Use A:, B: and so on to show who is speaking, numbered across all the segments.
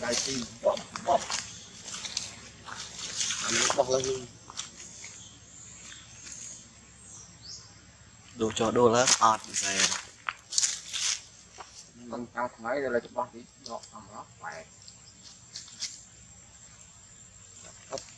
A: đại chi bóp bóp bóp lên
B: đồ cho đồ lá ọt rồi
A: con cao thái rồi là chụp bóp đi gọt thằng đó khỏe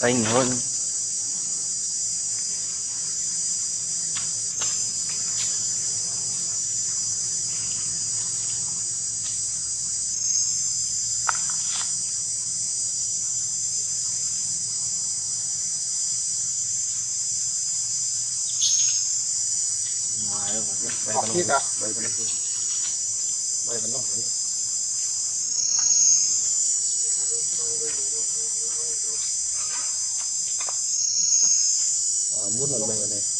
B: ang tiyo anh hơn
A: à?
B: bay bên đây bay bên đó à, muốn lần amor al